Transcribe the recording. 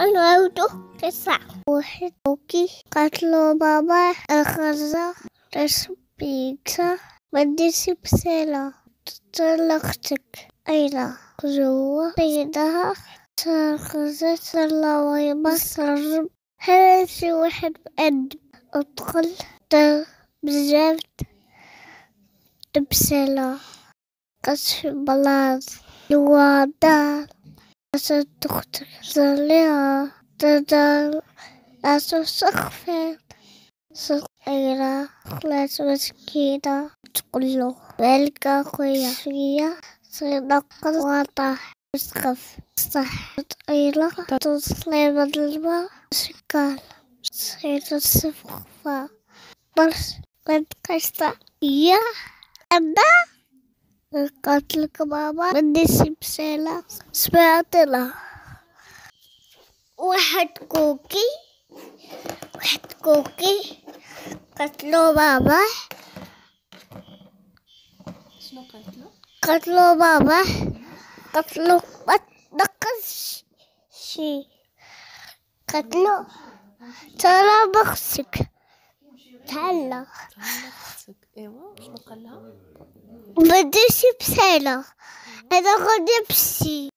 العودة تسعة واحد أوكي قتلوا بابا الخزة رسم بيتزا بدي سبسيلة تطلقتك. أين؟ جوا. بيدها. تخزت الله ويبصر هل في واحد بقد أدخل. بزاف تبسيلة قصف بلاط. الوادار. ستختك زليها تدل أسوسخفت صغيرة خلاص مسكينة له مالك أخويا فيا. صدق واضح مسخف صح طويلة تصلي من الماء سكال صيد السفخفة بس قد قشطة يا أنا قتلك ماما بدي سبسيلة سمعت له. واحد كوكي. واحد كوكي. قتلوا بابا. شنو قالت قتلوا بابا. قتلوا ما نقص شي قتلوا. ترى بخسك. خصك ايوا شنو قال لها بدي سبسيلة أنا غادي بسي